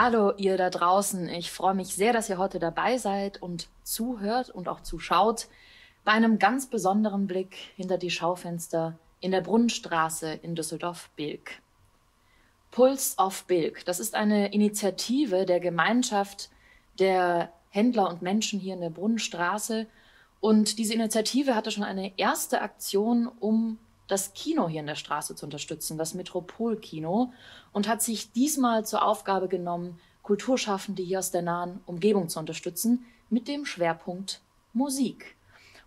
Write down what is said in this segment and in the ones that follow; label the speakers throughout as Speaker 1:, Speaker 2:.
Speaker 1: Hallo ihr da draußen. Ich freue mich sehr, dass ihr heute dabei seid und zuhört und auch zuschaut bei einem ganz besonderen Blick hinter die Schaufenster in der Brunnenstraße in Düsseldorf-Bilk. Puls of Bilk, das ist eine Initiative der Gemeinschaft der Händler und Menschen hier in der Brunnenstraße. Und diese Initiative hatte schon eine erste Aktion, um das Kino hier in der Straße zu unterstützen, das Metropolkino, und hat sich diesmal zur Aufgabe genommen, Kulturschaffende hier aus der nahen Umgebung zu unterstützen, mit dem Schwerpunkt Musik.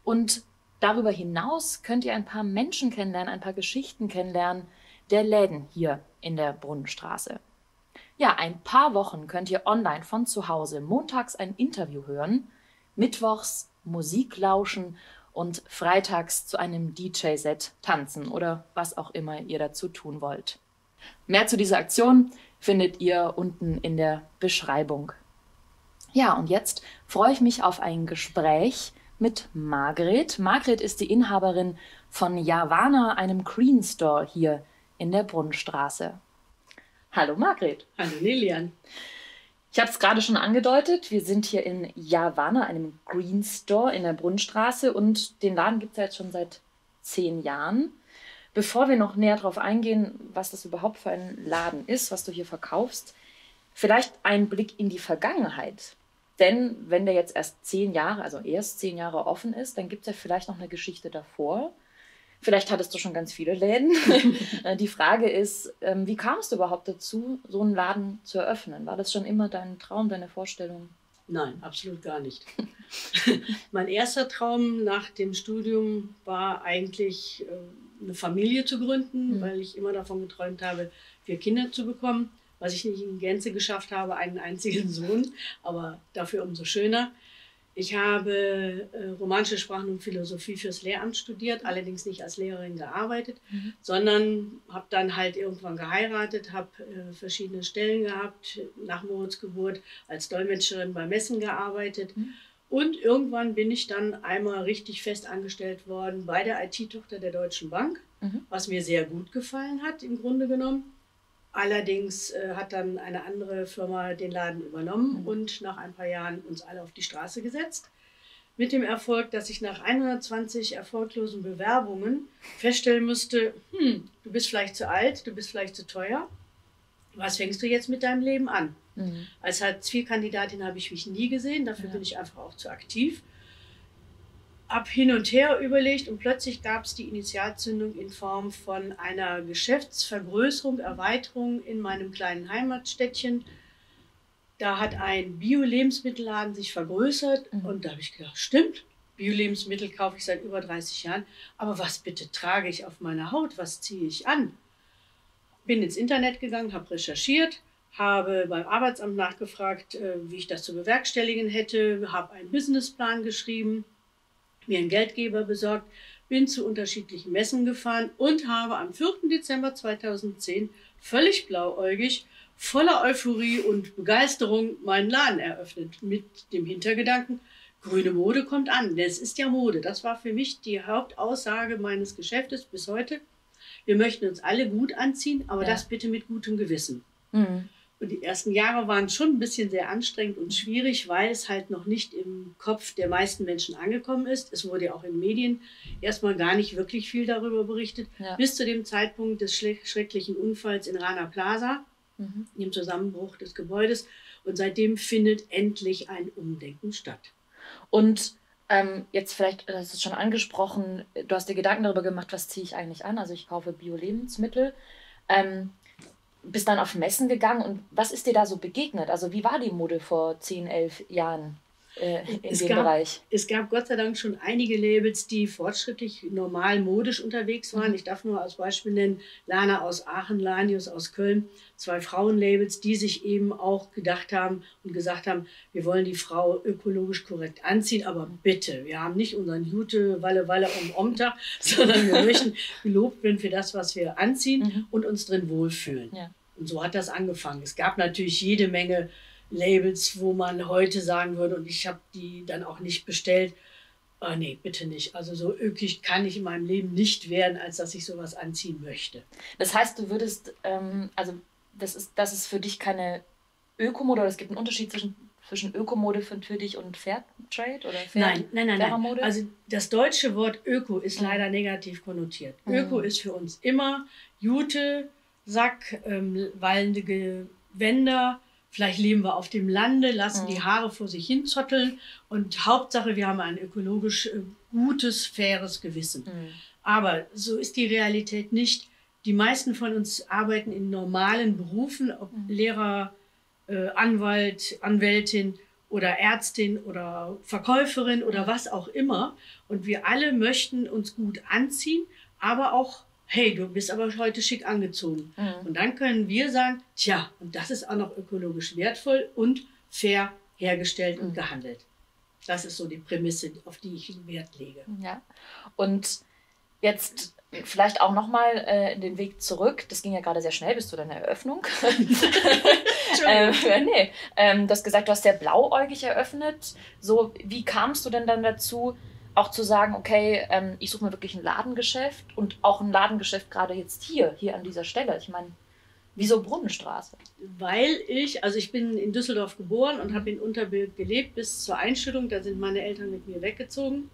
Speaker 1: Und darüber hinaus könnt ihr ein paar Menschen kennenlernen, ein paar Geschichten kennenlernen der Läden hier in der Brunnenstraße. Ja, ein paar Wochen könnt ihr online von zu Hause montags ein Interview hören, mittwochs Musik lauschen und freitags zu einem DJ-Set tanzen oder was auch immer ihr dazu tun wollt. Mehr zu dieser Aktion findet ihr unten in der Beschreibung. Ja, und jetzt freue ich mich auf ein Gespräch mit Margret. Margret ist die Inhaberin von Javana, einem Green Store hier in der Brunnenstraße. Hallo Margret.
Speaker 2: Hallo Lilian.
Speaker 1: Ich habe es gerade schon angedeutet, wir sind hier in Javana, einem Green Store in der Brunnenstraße und den Laden gibt es ja jetzt schon seit zehn Jahren. Bevor wir noch näher darauf eingehen, was das überhaupt für ein Laden ist, was du hier verkaufst, vielleicht ein Blick in die Vergangenheit. Denn wenn der jetzt erst zehn Jahre, also erst zehn Jahre offen ist, dann gibt es ja vielleicht noch eine Geschichte davor. Vielleicht hattest du schon ganz viele Läden. die Frage ist, ähm, wie kamst du überhaupt dazu, so einen Laden zu eröffnen? War das schon immer dein Traum, deine Vorstellung?
Speaker 2: Nein, absolut gar nicht. mein erster Traum nach dem Studium war eigentlich, äh, eine Familie zu gründen, mhm. weil ich immer davon geträumt habe, vier Kinder zu bekommen. Was ich nicht in Gänze geschafft habe, einen einzigen Sohn, aber dafür umso schöner. Ich habe äh, romanische Sprachen und Philosophie fürs Lehramt studiert, allerdings nicht als Lehrerin gearbeitet, mhm. sondern habe dann halt irgendwann geheiratet, habe äh, verschiedene Stellen gehabt, nach Moritz Geburt als Dolmetscherin bei Messen gearbeitet. Mhm. Und irgendwann bin ich dann einmal richtig fest angestellt worden bei der IT-Tochter der Deutschen Bank, mhm. was mir sehr gut gefallen hat im Grunde genommen. Allerdings äh, hat dann eine andere Firma den Laden übernommen mhm. und nach ein paar Jahren uns alle auf die Straße gesetzt. Mit dem Erfolg, dass ich nach 120 erfolglosen Bewerbungen feststellen musste, hm, du bist vielleicht zu alt, du bist vielleicht zu teuer. Was fängst du jetzt mit deinem Leben an? Mhm. Als Hartz-IV-Kandidatin habe ich mich nie gesehen, dafür ja. bin ich einfach auch zu aktiv ab hin und her überlegt und plötzlich gab es die Initialzündung in Form von einer Geschäftsvergrößerung, Erweiterung in meinem kleinen Heimatstädtchen. Da hat ein Bio-Lebensmittelladen sich vergrößert mhm. und da habe ich gedacht, stimmt, Bio-Lebensmittel kaufe ich seit über 30 Jahren, aber was bitte trage ich auf meiner Haut, was ziehe ich an? Bin ins Internet gegangen, habe recherchiert, habe beim Arbeitsamt nachgefragt, äh, wie ich das zu bewerkstelligen hätte, habe einen Businessplan geschrieben mir einen Geldgeber besorgt, bin zu unterschiedlichen Messen gefahren und habe am 4. Dezember 2010 völlig blauäugig, voller Euphorie und Begeisterung meinen Laden eröffnet mit dem Hintergedanken, grüne Mode kommt an. Es ist ja Mode. Das war für mich die Hauptaussage meines Geschäftes bis heute. Wir möchten uns alle gut anziehen, aber ja. das bitte mit gutem Gewissen. Mhm. Und die ersten Jahre waren schon ein bisschen sehr anstrengend und schwierig, weil es halt noch nicht im Kopf der meisten Menschen angekommen ist. Es wurde ja auch in Medien erstmal gar nicht wirklich viel darüber berichtet, ja. bis zu dem Zeitpunkt des schrecklichen Unfalls in Rana Plaza, mhm. dem Zusammenbruch des Gebäudes. Und seitdem findet endlich ein Umdenken statt.
Speaker 1: Und ähm, jetzt vielleicht, das ist schon angesprochen, du hast dir Gedanken darüber gemacht, was ziehe ich eigentlich an? Also ich kaufe Bio-Lebensmittel. Ähm, bist dann auf Messen gegangen und was ist dir da so begegnet? Also wie war die Mode vor 10, 11 Jahren äh, in
Speaker 2: es
Speaker 1: dem
Speaker 2: gab,
Speaker 1: Bereich?
Speaker 2: Es gab Gott sei Dank schon einige Labels, die fortschrittlich normal modisch unterwegs waren. Mhm. Ich darf nur als Beispiel nennen Lana aus Aachen, Lanius aus Köln, zwei Frauenlabels, die sich eben auch gedacht haben und gesagt haben, wir wollen die Frau ökologisch korrekt anziehen, aber bitte, wir haben nicht unseren Jute, Walle, Walle um Omta, sondern wir möchten gelobt werden für das, was wir anziehen mhm. und uns drin wohlfühlen. Ja. Und so hat das angefangen. Es gab natürlich jede Menge Labels, wo man heute sagen würde, und ich habe die dann auch nicht bestellt, oh nee, bitte nicht. Also so üppig kann ich in meinem Leben nicht werden, als dass ich sowas anziehen möchte.
Speaker 1: Das heißt, du würdest, ähm, also das ist, das ist für dich keine Ökomode oder es gibt einen Unterschied zwischen, zwischen Ökomode für, für dich und Fairtrade oder Fair,
Speaker 2: nein, nein, nein, nein. Mode? Also das deutsche Wort Öko ist mhm. leider negativ konnotiert. Mhm. Öko ist für uns immer Jute, Sack, ähm, wallende Gewänder, Vielleicht leben wir auf dem Lande, lassen mhm. die Haare vor sich hin zotteln und Hauptsache, wir haben ein ökologisch äh, gutes, faires Gewissen. Mhm. Aber so ist die Realität nicht. Die meisten von uns arbeiten in normalen Berufen, ob mhm. Lehrer, äh, Anwalt, Anwältin oder Ärztin oder Verkäuferin oder mhm. was auch immer. Und wir alle möchten uns gut anziehen, aber auch hey, du bist aber heute schick angezogen. Mhm. Und dann können wir sagen, tja, und das ist auch noch ökologisch wertvoll und fair hergestellt mhm. und gehandelt. Das ist so die Prämisse, auf die ich Wert lege.
Speaker 1: Ja. Und jetzt vielleicht auch nochmal äh, den Weg zurück. Das ging ja gerade sehr schnell bis zu deiner Eröffnung. ähm, nee, ähm, du hast gesagt, du hast sehr blauäugig eröffnet. So, wie kamst du denn dann dazu, auch zu sagen, okay, ähm, ich suche mir wirklich ein Ladengeschäft und auch ein Ladengeschäft gerade jetzt hier, hier an dieser Stelle. Ich meine, wieso Brunnenstraße?
Speaker 2: Weil ich, also ich bin in Düsseldorf geboren und habe in Unterbild gelebt bis zur Einstellung. Da sind meine Eltern mit mir weggezogen.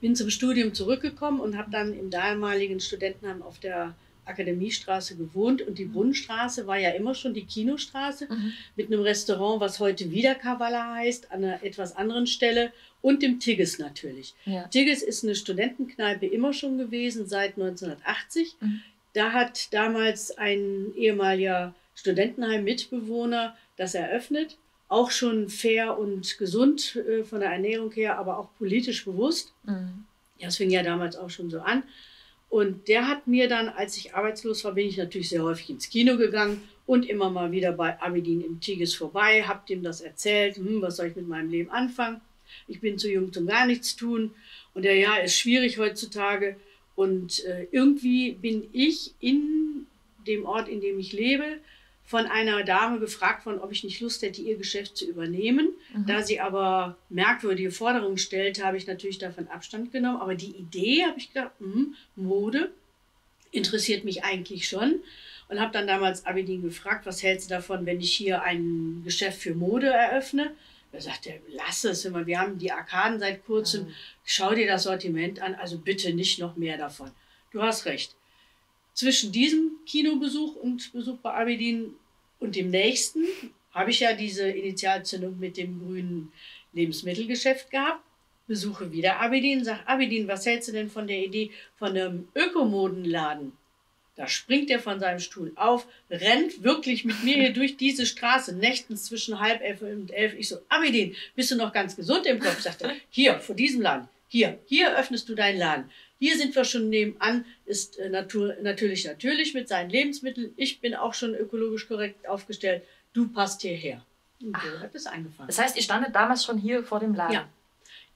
Speaker 2: Bin zum Studium zurückgekommen und habe dann im damaligen Studentenheim auf der Akademiestraße gewohnt und die Brunnenstraße war ja immer schon die Kinostraße mhm. mit einem Restaurant, was heute wieder Kavala heißt, an einer etwas anderen Stelle und dem Tigges natürlich. Ja. Tigges ist eine Studentenkneipe immer schon gewesen seit 1980. Mhm. Da hat damals ein ehemaliger Studentenheim-Mitbewohner das eröffnet. Auch schon fair und gesund äh, von der Ernährung her, aber auch politisch bewusst. Mhm. Das fing ja damals auch schon so an. Und der hat mir dann, als ich arbeitslos war, bin ich natürlich sehr häufig ins Kino gegangen und immer mal wieder bei Abedin im Tigges vorbei, hab dem das erzählt, hm, was soll ich mit meinem Leben anfangen. Ich bin zu jung zum gar nichts tun und der ja ist schwierig heutzutage. Und äh, irgendwie bin ich in dem Ort, in dem ich lebe, von einer Dame gefragt worden, ob ich nicht Lust hätte, ihr Geschäft zu übernehmen. Mhm. Da sie aber merkwürdige Forderungen stellte, habe ich natürlich davon Abstand genommen. Aber die Idee habe ich gedacht, mh, hm, Mode interessiert mich eigentlich schon. Und habe dann damals Abedin gefragt, was hältst du davon, wenn ich hier ein Geschäft für Mode eröffne? Da sagt er, lass es immer, wir haben die Arkaden seit kurzem, mhm. schau dir das Sortiment an, also bitte nicht noch mehr davon. Du hast recht. Zwischen diesem Kinobesuch und Besuch bei Abedin und dem nächsten habe ich ja diese Initialzündung mit dem grünen Lebensmittelgeschäft gehabt. Besuche wieder Abedin, sag Abedin, was hältst du denn von der Idee von einem Ökomodenladen? Da springt er von seinem Stuhl auf, rennt wirklich mit mir hier durch diese Straße, nächtens zwischen halb elf und elf. Ich so, Abedin, bist du noch ganz gesund im Kopf? Sagt er, hier, vor diesem Laden, hier, hier öffnest du deinen Laden. Hier sind wir schon nebenan, ist äh, Natur, natürlich natürlich mit seinen Lebensmitteln. Ich bin auch schon ökologisch korrekt aufgestellt. Du passt hierher. Und so hat es angefangen.
Speaker 1: Das heißt, ihr standet damals schon hier vor dem Laden?
Speaker 2: Ja.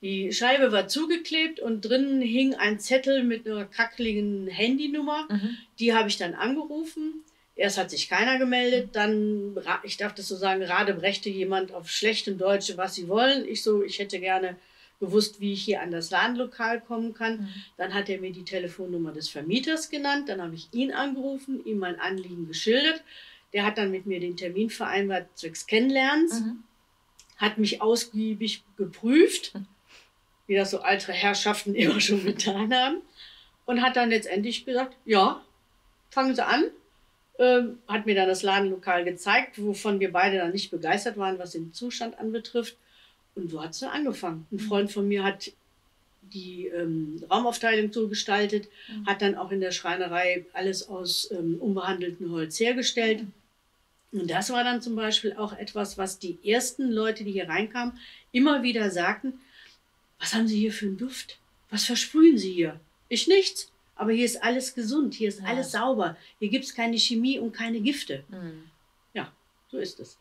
Speaker 2: Die Scheibe war zugeklebt und drinnen hing ein Zettel mit einer kackeligen Handynummer. Mhm. Die habe ich dann angerufen. Erst hat sich keiner gemeldet, dann, ich darf das so sagen, gerade brächte jemand auf schlechtem Deutsch, was sie wollen. Ich so, ich hätte gerne gewusst, wie ich hier an das Ladenlokal kommen kann. Mhm. Dann hat er mir die Telefonnummer des Vermieters genannt. Dann habe ich ihn angerufen, ihm mein Anliegen geschildert. Der hat dann mit mir den Termin vereinbart zwecks Kennenlernens, mhm. hat mich ausgiebig geprüft, mhm. Wie das so alte Herrschaften immer schon getan haben, und hat dann letztendlich gesagt, ja, fangen Sie an. Ähm, hat mir dann das Ladenlokal gezeigt, wovon wir beide dann nicht begeistert waren, was den Zustand anbetrifft. Und so hat es dann angefangen. Ein mhm. Freund von mir hat die ähm, Raumaufteilung so gestaltet, mhm. hat dann auch in der Schreinerei alles aus ähm, unbehandeltem Holz hergestellt. Mhm. Und das war dann zum Beispiel auch etwas, was die ersten Leute, die hier reinkamen, immer wieder sagten, was haben Sie hier für einen Duft? Was versprühen Sie hier? Ich nichts. Aber hier ist alles gesund, hier ist ja. alles sauber. Hier gibt es keine Chemie und keine Gifte. Mhm. Ja, so ist es.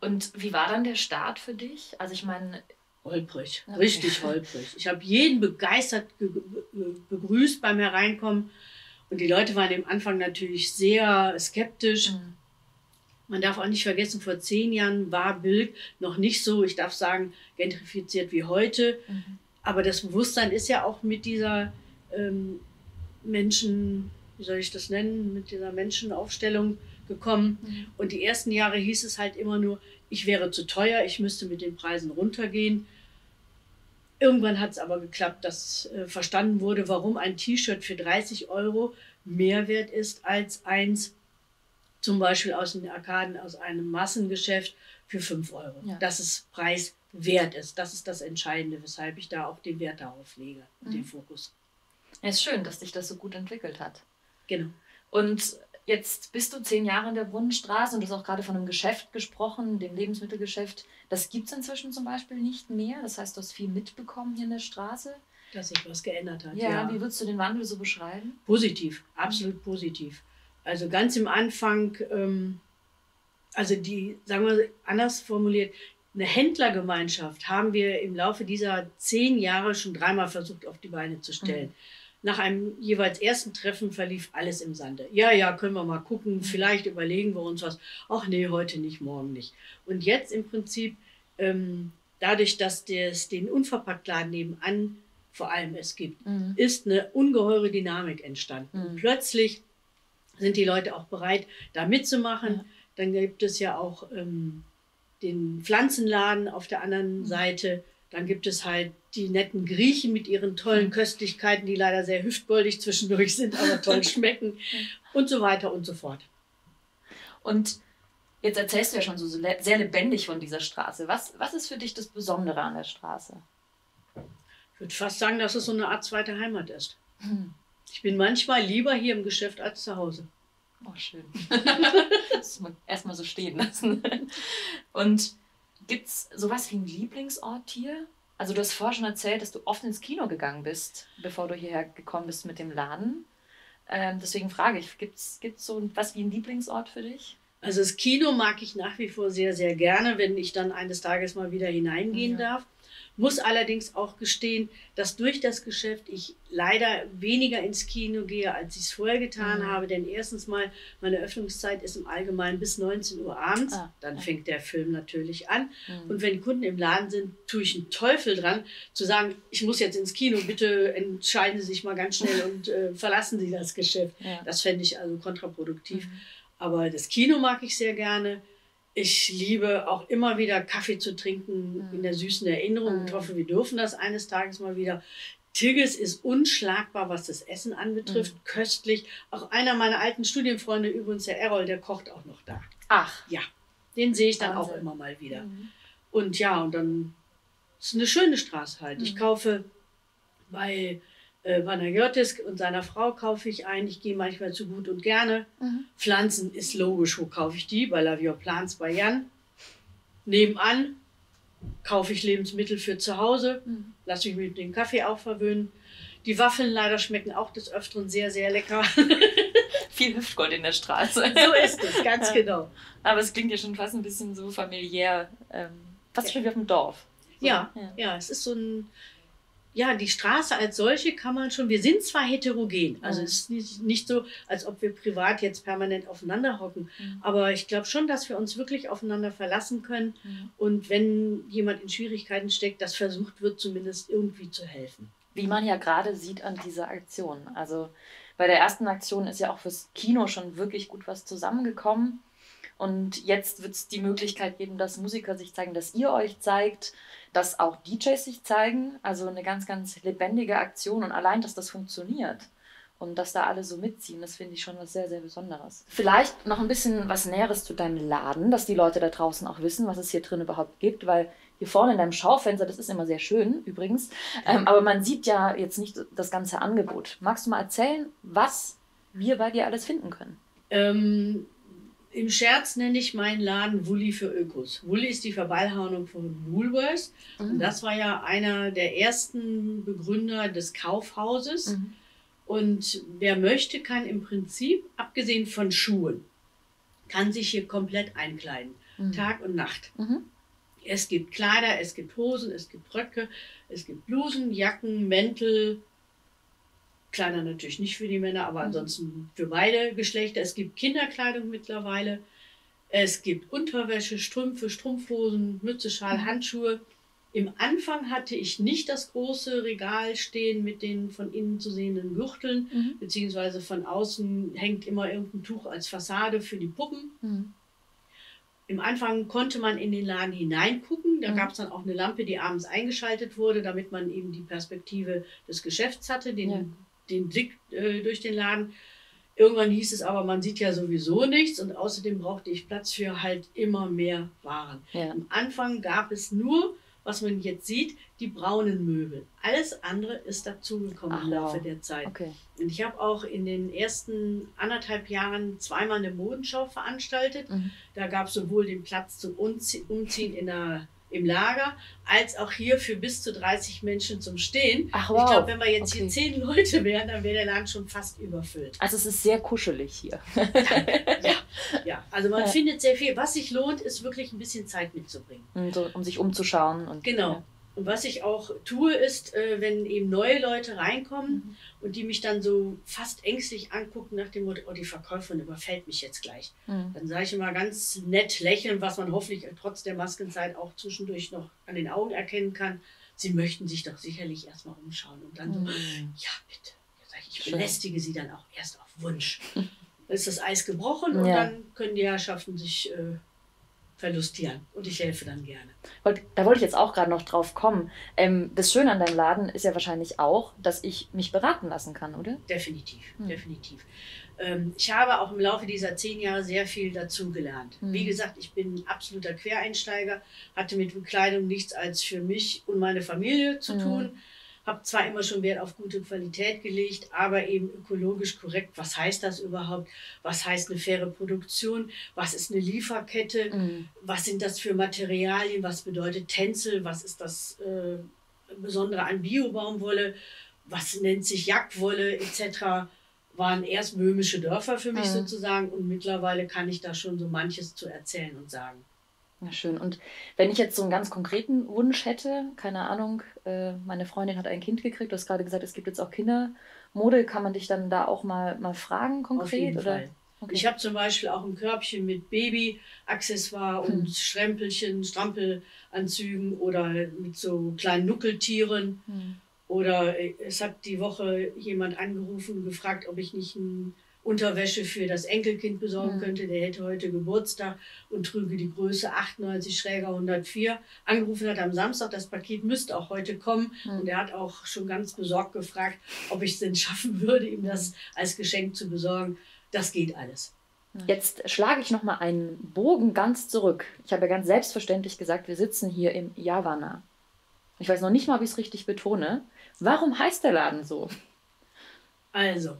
Speaker 1: Und wie war dann der Start für dich? Also ich meine...
Speaker 2: Holprig, okay. richtig holprig. Ich habe jeden begeistert begrüßt beim Hereinkommen. Und die Leute waren am Anfang natürlich sehr skeptisch. Mhm. Man darf auch nicht vergessen, vor zehn Jahren war Bilk noch nicht so, ich darf sagen, gentrifiziert wie heute. Mhm. Aber das Bewusstsein ist ja auch mit dieser ähm, Menschen, wie soll ich das nennen, mit dieser Menschenaufstellung gekommen. Mhm. Und die ersten Jahre hieß es halt immer nur, ich wäre zu teuer, ich müsste mit den Preisen runtergehen. Irgendwann hat es aber geklappt, dass äh, verstanden wurde, warum ein T-Shirt für 30 Euro mehr wert ist als eins zum Beispiel aus den Arkaden, aus einem Massengeschäft für 5 Euro. Ja. Dass es preiswert ist. Das ist das Entscheidende, weshalb ich da auch den Wert darauf lege, mhm. den Fokus.
Speaker 1: Es ist schön, dass sich das so gut entwickelt hat.
Speaker 2: Genau.
Speaker 1: Und jetzt bist du zehn Jahre in der Brunnenstraße und du hast auch gerade von einem Geschäft gesprochen, dem Lebensmittelgeschäft. Das gibt es inzwischen zum Beispiel nicht mehr. Das heißt, du hast viel mitbekommen hier in der Straße.
Speaker 2: Dass sich was geändert hat.
Speaker 1: Ja, ja. wie würdest du den Wandel so beschreiben?
Speaker 2: Positiv, absolut positiv. Also ganz im Anfang, ähm, also die, sagen wir anders formuliert, eine Händlergemeinschaft haben wir im Laufe dieser zehn Jahre schon dreimal versucht auf die Beine zu stellen. Mhm. Nach einem jeweils ersten Treffen verlief alles im Sande. Ja, ja, können wir mal gucken, mhm. vielleicht überlegen wir uns was. Ach nee, heute nicht, morgen nicht. Und jetzt im Prinzip, ähm, dadurch, dass es den Unverpacktladen nebenan vor allem es gibt, mhm. ist eine ungeheure Dynamik entstanden. Mhm. Plötzlich sind die Leute auch bereit, da mitzumachen. Ja. Dann gibt es ja auch ähm, den Pflanzenladen auf der anderen mhm. Seite dann gibt es halt die netten Griechen mit ihren tollen Köstlichkeiten, die leider sehr hüftgoldig zwischendurch sind, aber toll schmecken und so weiter und so fort.
Speaker 1: Und jetzt erzählst du ja schon so sehr lebendig von dieser Straße. Was, was ist für dich das Besondere an der Straße?
Speaker 2: Ich würde fast sagen, dass es so eine Art zweite Heimat ist. Hm. Ich bin manchmal lieber hier im Geschäft als zu Hause.
Speaker 1: Oh, schön. das muss man erstmal so stehen lassen. Und Gibt es sowas wie einen Lieblingsort hier? Also du hast vorher schon erzählt, dass du oft ins Kino gegangen bist, bevor du hierher gekommen bist mit dem Laden. Ähm, deswegen frage ich, gibt es so was wie einen Lieblingsort für dich?
Speaker 2: Also das Kino mag ich nach wie vor sehr, sehr gerne, wenn ich dann eines Tages mal wieder hineingehen ja. darf. Muss allerdings auch gestehen, dass durch das Geschäft ich leider weniger ins Kino gehe, als ich es vorher getan mhm. habe. Denn erstens mal, meine Öffnungszeit ist im Allgemeinen bis 19 Uhr abends. Ah, Dann ja. fängt der Film natürlich an. Mhm. Und wenn Kunden im Laden sind, tue ich einen Teufel dran, zu sagen, ich muss jetzt ins Kino, bitte entscheiden Sie sich mal ganz schnell und äh, verlassen Sie das Geschäft. Ja. Das fände ich also kontraproduktiv. Mhm. Aber das Kino mag ich sehr gerne. Ich liebe auch immer wieder Kaffee zu trinken in der süßen Erinnerung. Ich hoffe, wir dürfen das eines Tages mal wieder. Tigges ist unschlagbar, was das Essen anbetrifft, mhm. köstlich. Auch einer meiner alten Studienfreunde, übrigens der Errol, der kocht auch noch da.
Speaker 1: Ach.
Speaker 2: Ja, den sehe ich dann Wahnsinn. auch immer mal wieder. Mhm. Und ja, und dann ist eine schöne Straße halt. Mhm. Ich kaufe bei äh, und seiner Frau kaufe ich ein. Ich gehe manchmal zu gut und gerne. Mhm. Pflanzen ist logisch. Wo kaufe ich die? Bei Lavio Plants bei Jan. Nebenan kaufe ich Lebensmittel für zu Hause. Mhm. Lasse ich mich mit dem Kaffee auch verwöhnen. Die Waffeln leider schmecken auch des Öfteren sehr, sehr lecker.
Speaker 1: Viel Hüftgold in der Straße.
Speaker 2: So ist es, ganz genau.
Speaker 1: Aber es klingt ja schon fast ein bisschen so familiär. Ähm, fast schon wie auf dem Dorf.
Speaker 2: So, ja, ja, ja, es ist so ein ja, die Straße als solche kann man schon, wir sind zwar heterogen, also mhm. es ist nicht, nicht so, als ob wir privat jetzt permanent aufeinander hocken, mhm. aber ich glaube schon, dass wir uns wirklich aufeinander verlassen können mhm. und wenn jemand in Schwierigkeiten steckt, dass versucht wird, zumindest irgendwie zu helfen.
Speaker 1: Wie man ja gerade sieht an dieser Aktion. Also bei der ersten Aktion ist ja auch fürs Kino schon wirklich gut was zusammengekommen. Und jetzt wird es die Möglichkeit geben, dass Musiker sich zeigen, dass ihr euch zeigt, dass auch DJs sich zeigen. Also eine ganz, ganz lebendige Aktion und allein, dass das funktioniert und dass da alle so mitziehen, das finde ich schon was sehr, sehr Besonderes. Vielleicht noch ein bisschen was Näheres zu deinem Laden, dass die Leute da draußen auch wissen, was es hier drin überhaupt gibt, weil hier vorne in deinem Schaufenster, das ist immer sehr schön übrigens, ähm, aber man sieht ja jetzt nicht das ganze Angebot. Magst du mal erzählen, was wir bei dir alles finden können?
Speaker 2: Ähm, im Scherz nenne ich meinen Laden Wully für Ökos. Wully ist die Verballhornung von Woolworths. Mhm. Und das war ja einer der ersten Begründer des Kaufhauses. Mhm. Und wer möchte, kann im Prinzip, abgesehen von Schuhen, kann sich hier komplett einkleiden. Mhm. Tag und Nacht. Mhm. Es gibt Kleider, es gibt Hosen, es gibt Röcke, es gibt Blusen, Jacken, Mäntel, Kleider natürlich nicht für die Männer, aber mhm. ansonsten für beide Geschlechter. Es gibt Kinderkleidung mittlerweile. Es gibt Unterwäsche, Strümpfe, Strumpfhosen, Mütze, Schal, mhm. Handschuhe. Im Anfang hatte ich nicht das große Regal stehen mit den von innen zu sehenden Gürteln, mhm. beziehungsweise von außen hängt immer irgendein Tuch als Fassade für die Puppen. Mhm. Im Anfang konnte man in den Laden hineingucken. Da mhm. gab es dann auch eine Lampe, die abends eingeschaltet wurde, damit man eben die Perspektive des Geschäfts hatte, den, ja. Den Blick äh, durch den Laden. Irgendwann hieß es aber, man sieht ja sowieso nichts und außerdem brauchte ich Platz für halt immer mehr Waren. Ja. Am Anfang gab es nur was man jetzt sieht, die braunen Möbel. Alles andere ist dazugekommen im Laufe wow. der Zeit. Okay. Und ich habe auch in den ersten anderthalb Jahren zweimal eine Modenschau veranstaltet. Mhm. Da gab es sowohl den Platz zum Umziehen in der im Lager, als auch hier für bis zu 30 Menschen zum Stehen. Ach, wow. Ich glaube, wenn wir jetzt okay. hier zehn Leute wären, dann wäre der Laden schon fast überfüllt.
Speaker 1: Also es ist sehr kuschelig hier.
Speaker 2: ja, ja, also man ja. findet sehr viel. Was sich lohnt, ist wirklich ein bisschen Zeit mitzubringen.
Speaker 1: So, um sich umzuschauen. Und,
Speaker 2: genau. Ja. Und was ich auch tue, ist, äh, wenn eben neue Leute reinkommen mhm. und die mich dann so fast ängstlich angucken nach dem Motto, oh, die Verkäuferin überfällt mich jetzt gleich. Mhm. Dann sage ich immer ganz nett lächeln, was man hoffentlich trotz der Maskenzeit auch zwischendurch noch an den Augen erkennen kann. Sie möchten sich doch sicherlich erstmal umschauen und dann mhm. so, ja bitte. Ich belästige sie dann auch erst auf Wunsch. Dann ist das Eis gebrochen und ja. dann können die Herrschaften sich äh, verlustieren. Und ich helfe dann gerne.
Speaker 1: Da wollte ich jetzt auch gerade noch drauf kommen. Ähm, das Schöne an deinem Laden ist ja wahrscheinlich auch, dass ich mich beraten lassen kann, oder?
Speaker 2: Definitiv, hm. definitiv. Ähm, ich habe auch im Laufe dieser zehn Jahre sehr viel dazugelernt. Hm. Wie gesagt, ich bin ein absoluter Quereinsteiger, hatte mit Bekleidung nichts als für mich und meine Familie zu hm. tun habe zwar immer schon Wert auf gute Qualität gelegt, aber eben ökologisch korrekt. Was heißt das überhaupt? Was heißt eine faire Produktion? Was ist eine Lieferkette? Mhm. Was sind das für Materialien? Was bedeutet Tänzel? Was ist das äh, Besondere an Biobaumwolle? Was nennt sich Jagdwolle etc.? Waren erst böhmische Dörfer für mich mhm. sozusagen und mittlerweile kann ich da schon so manches zu erzählen und sagen.
Speaker 1: Ja, schön. Und wenn ich jetzt so einen ganz konkreten Wunsch hätte, keine Ahnung, äh, meine Freundin hat ein Kind gekriegt, du hast gerade gesagt, es gibt jetzt auch Kindermode, kann man dich dann da auch mal, mal fragen konkret? Auf jeden
Speaker 2: oder? Fall. Okay. Ich habe zum Beispiel auch ein Körbchen mit Baby-Accessoire hm. und Strempelchen, Strampelanzügen oder mit so kleinen Nuckeltieren. Hm. Oder äh, es hat die Woche jemand angerufen und gefragt, ob ich nicht ein Unterwäsche für das Enkelkind besorgen mhm. könnte. Der hätte heute Geburtstag und trüge die Größe 98 Schräger 104. Angerufen hat am Samstag, das Paket müsste auch heute kommen. Mhm. Und er hat auch schon ganz besorgt gefragt, ob ich es denn schaffen würde, ihm das als Geschenk zu besorgen. Das geht alles.
Speaker 1: Jetzt schlage ich nochmal einen Bogen ganz zurück. Ich habe ja ganz selbstverständlich gesagt, wir sitzen hier im Javana. Ich weiß noch nicht mal, ob ich es richtig betone. Warum heißt der Laden so?
Speaker 2: Also,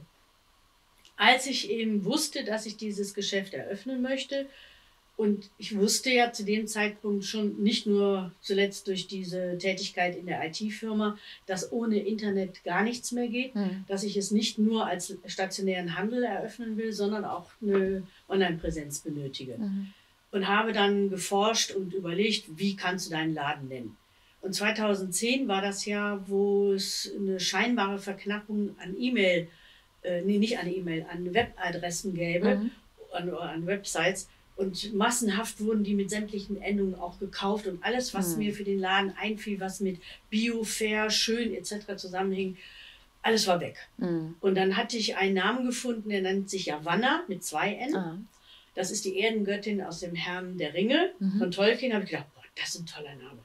Speaker 2: als ich eben wusste, dass ich dieses Geschäft eröffnen möchte. Und ich wusste ja zu dem Zeitpunkt schon, nicht nur zuletzt durch diese Tätigkeit in der IT-Firma, dass ohne Internet gar nichts mehr geht, mhm. dass ich es nicht nur als stationären Handel eröffnen will, sondern auch eine Online-Präsenz benötige. Mhm. Und habe dann geforscht und überlegt, wie kannst du deinen Laden nennen. Und 2010 war das Jahr, wo es eine scheinbare Verknappung an E-Mail äh, nee, nicht an E-Mail, an Webadressen gäbe, mhm. an, an Websites. Und massenhaft wurden die mit sämtlichen Endungen auch gekauft. Und alles, was mhm. mir für den Laden einfiel, was mit Bio, Fair, Schön etc. zusammenhing, alles war weg. Mhm. Und dann hatte ich einen Namen gefunden, der nennt sich Javanna mit zwei N. Ah. Das ist die Erdengöttin aus dem Herrn der Ringe mhm. von Tolkien. Da habe ich gedacht, boah, das ist ein toller Name.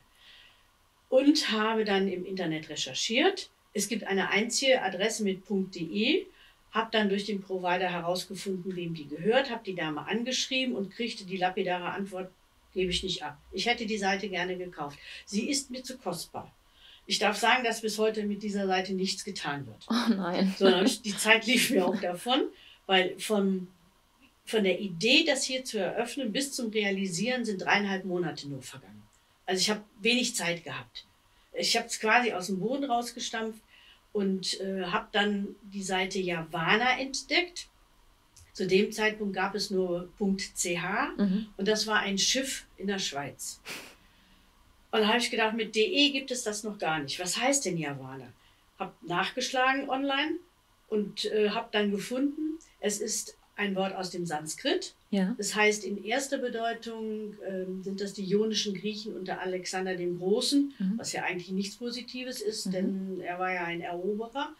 Speaker 2: Und habe dann im Internet recherchiert. Es gibt eine einzige Adresse mit .de habe dann durch den Provider herausgefunden, wem die gehört, habe die Dame angeschrieben und kriegte die lapidare Antwort, gebe ich nicht ab. Ich hätte die Seite gerne gekauft. Sie ist mir zu kostbar. Ich darf sagen, dass bis heute mit dieser Seite nichts getan wird.
Speaker 1: Oh nein.
Speaker 2: Sondern die Zeit lief mir auch davon, weil von, von der Idee, das hier zu eröffnen, bis zum Realisieren sind dreieinhalb Monate nur vergangen. Also ich habe wenig Zeit gehabt. Ich habe es quasi aus dem Boden rausgestampft und äh, habe dann die Seite Javana entdeckt. Zu dem Zeitpunkt gab es nur .ch mhm. und das war ein Schiff in der Schweiz. Und da habe ich gedacht, mit DE gibt es das noch gar nicht. Was heißt denn Javana? Habe nachgeschlagen online und äh, habe dann gefunden, es ist ein Wort aus dem Sanskrit.
Speaker 1: Ja.
Speaker 2: Das heißt, in erster Bedeutung ähm, sind das die ionischen Griechen unter Alexander dem Großen,
Speaker 1: Mhm.
Speaker 2: was ja eigentlich nichts Positives ist,
Speaker 1: Mhm.
Speaker 2: denn er war ja ein Eroberer.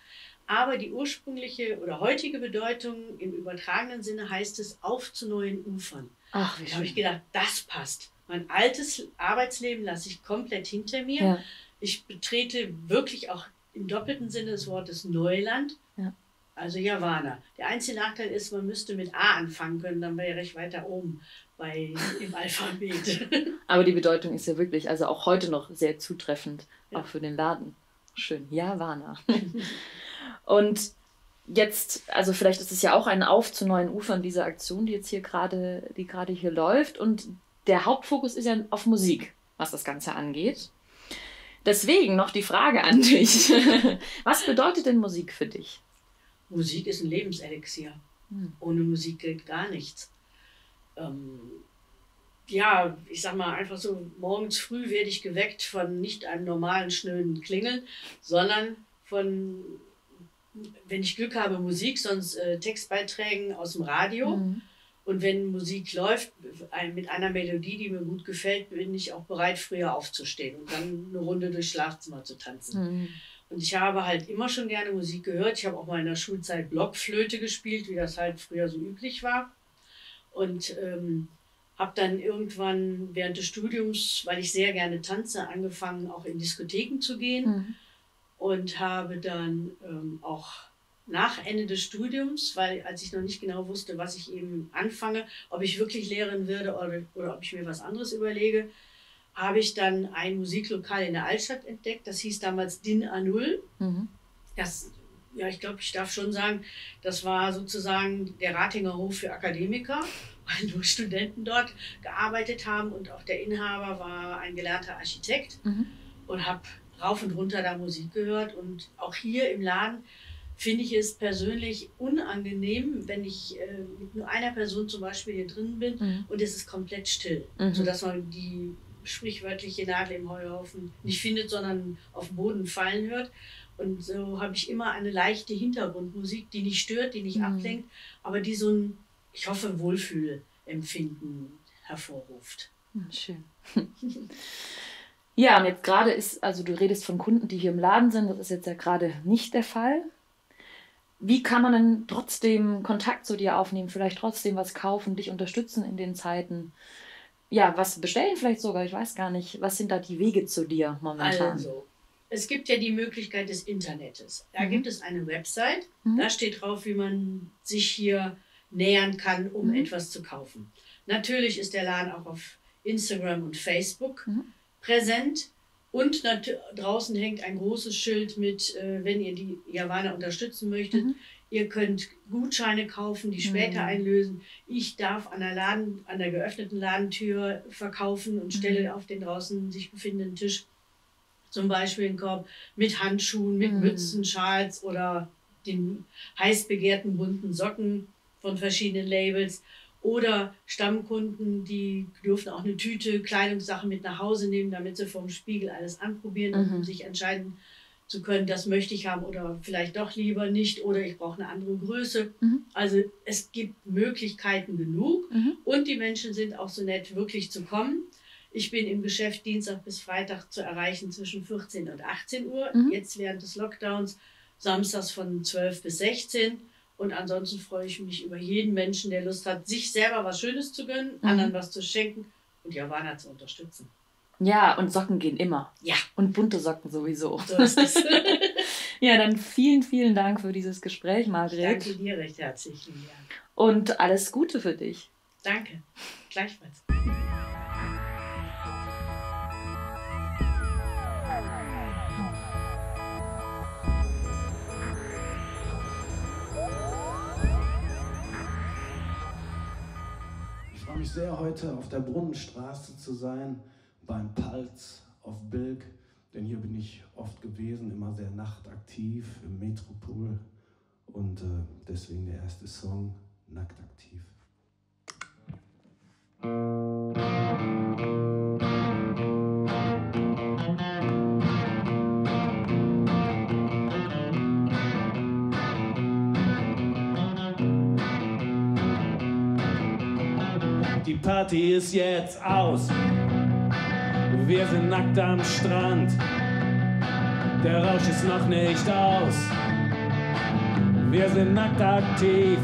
Speaker 2: Aber die ursprüngliche oder heutige Bedeutung im übertragenen Sinne heißt es auf zu neuen Ufern.
Speaker 1: Ach, wie
Speaker 2: Da habe ich gedacht, das passt. Mein altes Arbeitsleben lasse ich komplett hinter mir.
Speaker 1: Ja.
Speaker 2: Ich betrete wirklich auch im doppelten Sinne des Wortes Neuland.
Speaker 1: Ja.
Speaker 2: Also Javana. Der einzige Nachteil ist, man müsste mit A anfangen können, dann wäre ich weiter oben bei, im Alphabet.
Speaker 1: Aber die Bedeutung ist ja wirklich, also auch heute noch sehr zutreffend,
Speaker 2: Ja.
Speaker 1: auch für den Laden. Schön. Ja, Warner. Und jetzt, also vielleicht ist es ja auch ein Auf zu neuen Ufern, diese Aktion, die jetzt hier gerade, die gerade hier läuft. Und der Hauptfokus ist ja auf Musik, was das Ganze angeht. Deswegen noch die Frage an dich. Was bedeutet denn Musik für dich?
Speaker 2: Musik ist ein Lebenselixier.
Speaker 1: Hm.
Speaker 2: Ohne Musik geht gar nichts. Ähm, ja, ich sag mal einfach so, morgens früh werde ich geweckt von nicht einem normalen, schnöden Klingeln, sondern von, wenn ich Glück habe, Musik, sonst äh, Textbeiträgen aus dem Radio.
Speaker 1: Mhm.
Speaker 2: Und wenn Musik läuft, mit einer Melodie, die mir gut gefällt, bin ich auch bereit, früher aufzustehen und dann eine Runde durchs Schlafzimmer zu tanzen.
Speaker 1: Mhm.
Speaker 2: Und ich habe halt immer schon gerne Musik gehört. Ich habe auch mal in der Schulzeit Blockflöte gespielt, wie das halt früher so üblich war. Und ähm, habe dann irgendwann während des Studiums, weil ich sehr gerne tanze, angefangen, auch in Diskotheken zu gehen
Speaker 1: Mhm.
Speaker 2: und habe dann ähm, auch nach Ende des Studiums, weil als ich noch nicht genau wusste, was ich eben anfange, ob ich wirklich lehren würde oder, oder ob ich mir was anderes überlege, habe ich dann ein Musiklokal in der Altstadt entdeckt. Das hieß damals Din A0.
Speaker 1: Mhm.
Speaker 2: Das, ja, ich glaube, ich darf schon sagen, das war sozusagen der Ratinger Hof für Akademiker, weil nur Studenten dort gearbeitet haben und auch der Inhaber war ein gelernter Architekt
Speaker 1: Mhm.
Speaker 2: und habe rauf und runter da Musik gehört. Und auch hier im Laden finde ich es persönlich unangenehm, wenn ich äh, mit nur einer Person zum Beispiel hier drin bin
Speaker 1: Mhm.
Speaker 2: und es ist komplett still,
Speaker 1: Mhm.
Speaker 2: sodass man die sprichwörtliche Nadel im Heuhaufen nicht findet, sondern auf den Boden fallen hört. Und so habe ich immer eine leichte Hintergrundmusik, die nicht stört, die nicht
Speaker 1: Mhm.
Speaker 2: ablenkt, aber die so ein, ich hoffe, Wohlfühlempfinden hervorruft.
Speaker 1: Schön. Ja, und jetzt gerade ist, also du redest von Kunden, die hier im Laden sind, das ist jetzt ja gerade nicht der Fall. Wie kann man denn trotzdem Kontakt zu dir aufnehmen, vielleicht trotzdem was kaufen, dich unterstützen in den Zeiten? Ja, was bestellen vielleicht sogar, ich weiß gar nicht. Was sind da die Wege zu dir momentan?
Speaker 2: Also, es gibt ja die Möglichkeit des Internets. Da
Speaker 1: Mhm.
Speaker 2: gibt es eine Website,
Speaker 1: Mhm.
Speaker 2: da steht drauf, wie man sich hier nähern kann, um
Speaker 1: Mhm.
Speaker 2: etwas zu kaufen. Natürlich ist der Laden auch auf Instagram und Facebook
Speaker 1: Mhm.
Speaker 2: präsent. Und draußen hängt ein großes Schild mit, äh, wenn ihr die Javana unterstützen möchtet. Ihr könnt Gutscheine kaufen, die später
Speaker 1: Mhm.
Speaker 2: einlösen. Ich darf an der, Laden, an der geöffneten Ladentür verkaufen und stelle
Speaker 1: Mhm.
Speaker 2: auf den draußen sich befindenden Tisch zum Beispiel einen Korb mit Handschuhen, mit
Speaker 1: Mhm.
Speaker 2: Mützen, Schals oder den heiß begehrten bunten Socken von verschiedenen Labels. Oder Stammkunden, die dürfen auch eine Tüte Kleidungssachen mit nach Hause nehmen, damit sie vom Spiegel alles anprobieren,
Speaker 1: Mhm.
Speaker 2: sich entscheiden zu können, das möchte ich haben oder vielleicht doch lieber nicht oder ich brauche eine andere Größe.
Speaker 1: Mhm.
Speaker 2: Also es gibt Möglichkeiten genug
Speaker 1: Mhm.
Speaker 2: und die Menschen sind auch so nett, wirklich zu kommen. Ich bin im Geschäft Dienstag bis Freitag zu erreichen zwischen 14 und 18 Uhr.
Speaker 1: Mhm.
Speaker 2: Jetzt während des Lockdowns samstags von 12 bis 16. Und ansonsten freue ich mich über jeden Menschen, der Lust hat, sich selber was Schönes zu gönnen,
Speaker 1: Mhm.
Speaker 2: anderen was zu schenken und Javana zu unterstützen.
Speaker 1: Ja, und Socken gehen immer.
Speaker 2: Ja.
Speaker 1: Und bunte Socken sowieso.
Speaker 2: So ist es.
Speaker 1: Ja, dann vielen, vielen Dank für dieses Gespräch,
Speaker 2: Ich
Speaker 1: Margret.
Speaker 2: danke dir recht herzlich, Lilian.
Speaker 1: Und alles Gute für dich.
Speaker 2: Danke. Gleichfalls.
Speaker 3: Ich freue mich sehr, heute auf der Brunnenstraße zu sein, beim Palz auf Bilk, denn hier bin ich oft gewesen, immer sehr nachtaktiv im Metropol und äh, deswegen der erste Song, Nackt aktiv. Party ist jetzt aus. Wir sind nackt am Strand. Der Rausch ist noch nicht aus. Wir sind nackt aktiv.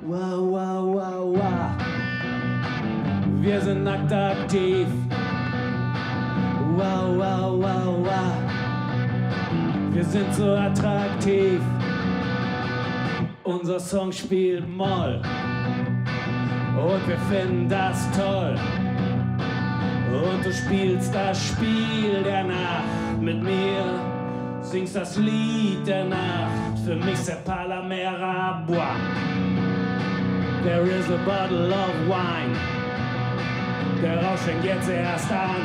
Speaker 3: Wow, wow, wow, wow. Wir sind nackt aktiv. Wow, wow, wow, wow. Wir sind so attraktiv. Unser Song spielt Moll. Und wir finden das toll. Und du spielst das Spiel der Nacht mit mir. Singst das Lied der Nacht. Für mich mer à boire. There is a bottle of wine. Der Rausch fängt jetzt erst an.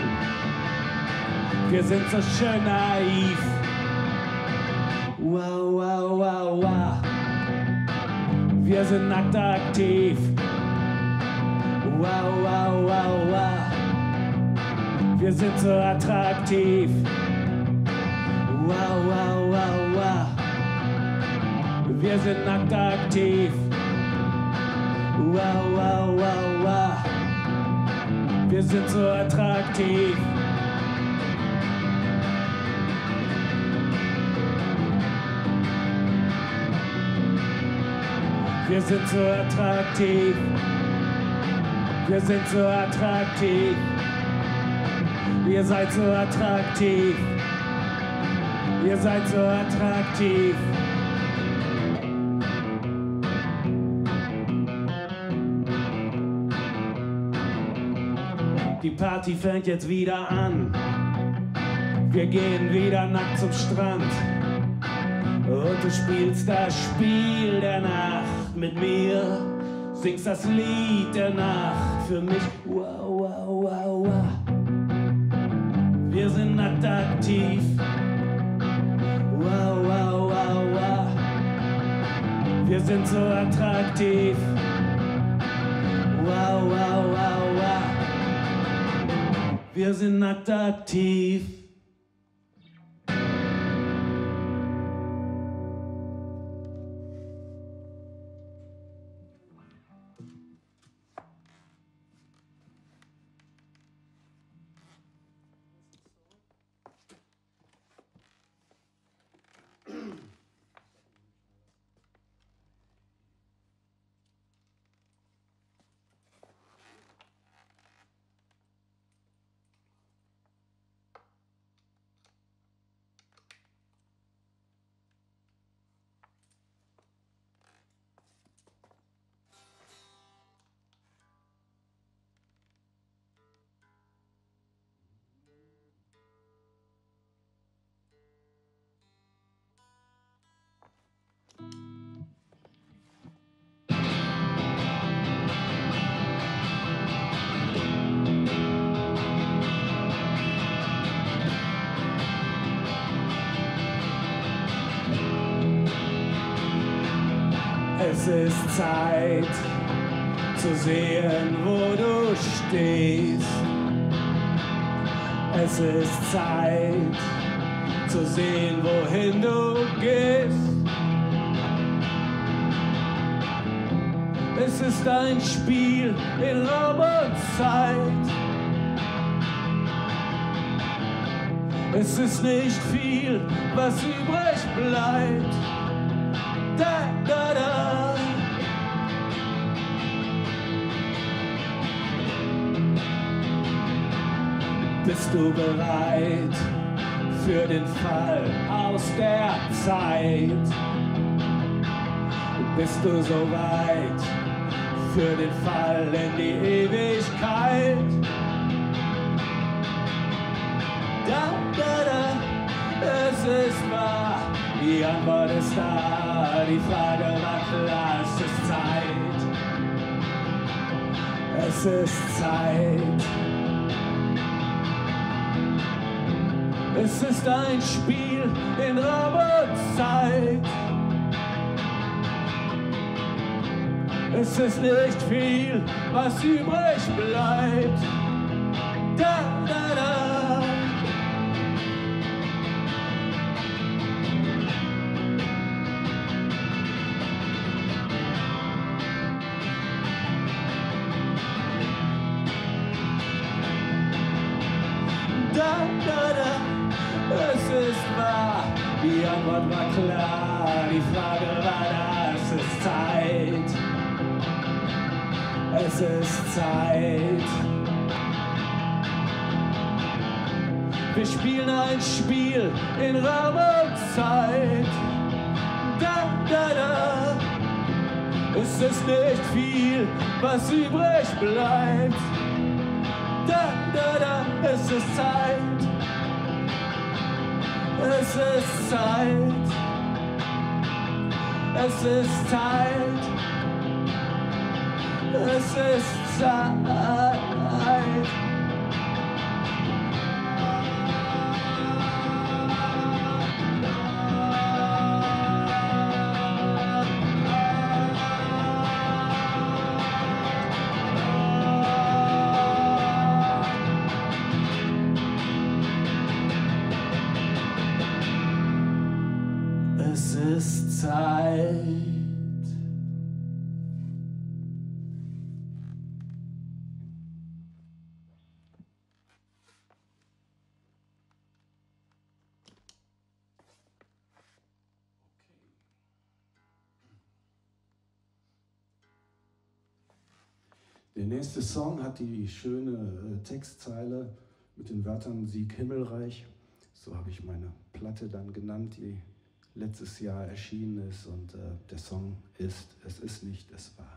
Speaker 3: Wir sind so schön naiv. Wow, wow, wow, wow. Wir sind nackt aktiv. Wow, wow, wow, wow. Wir sind so attraktiv. Wow, wow, wow, wow. Wir sind nackt aktiv. Wow, wow, wow, wow. Wir sind so attraktiv. Wir sind so attraktiv. Wir sind so attraktiv. Ihr seid so attraktiv. Ihr seid so attraktiv. Die Party fängt jetzt wieder an. Wir gehen wieder nackt zum Strand. Und du spielst das Spiel der Nacht mit mir. Singst das Lied der Nacht für mich. Wow, wow, wow, wow. Wir sind nackt aktiv. Wow, wow, wow, wow. Wir sind so attraktiv. Wow, wow, wow, wow. Wir sind nackt Es ist Zeit zu sehen, wo du stehst. Es ist Zeit zu sehen, wohin du gehst. Es ist ein Spiel in Raum und Zeit. Es ist nicht viel, was übrig bleibt. Bist du bereit für den Fall aus der Zeit? Bist du soweit für den Fall in die Ewigkeit? Da, da, da, es ist wahr, die Antwort ist da, die Frage war klar, es ist Zeit. Es ist Zeit. Es ist ein Spiel in Raum und Zeit. Es ist nicht viel, was übrig bleibt. Da. Es ist Zeit. Wir spielen ein Spiel in Raum und Zeit. Da, da, da. Es ist nicht viel, was übrig bleibt. Da, da, da. Es ist Zeit. Es ist Zeit. Es ist Zeit. Es Der nächste Song hat die schöne äh, Textzeile mit den Wörtern Sieg Himmelreich. So habe ich meine Platte dann genannt, die letztes Jahr erschienen ist. Und äh, der Song ist Es ist nicht, es war.